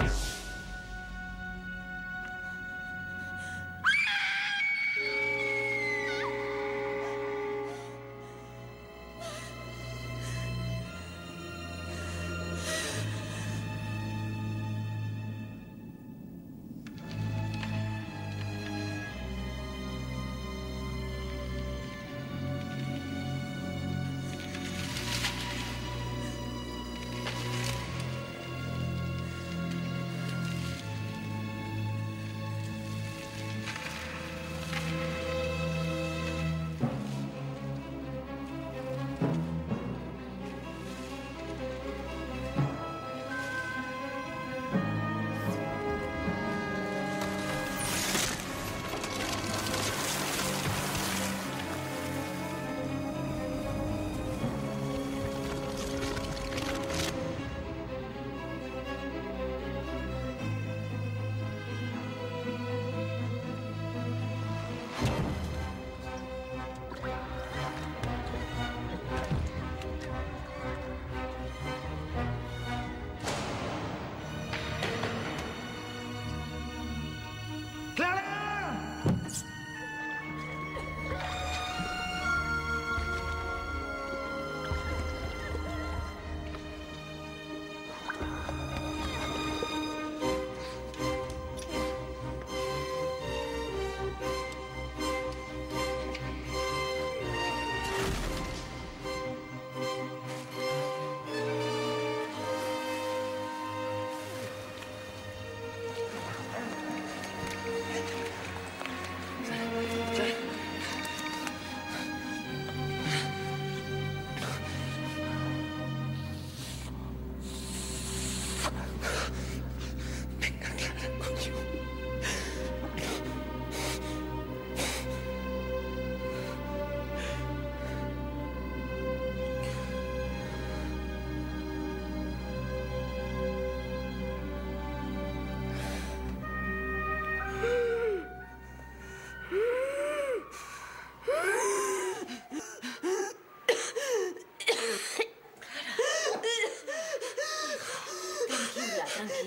you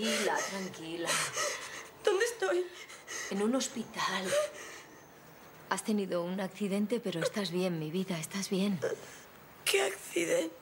tranquila, tranquila. ¿Dónde estoy? En un hospital. Has tenido un accidente, pero estás bien, mi vida, estás bien. ¿Qué accidente?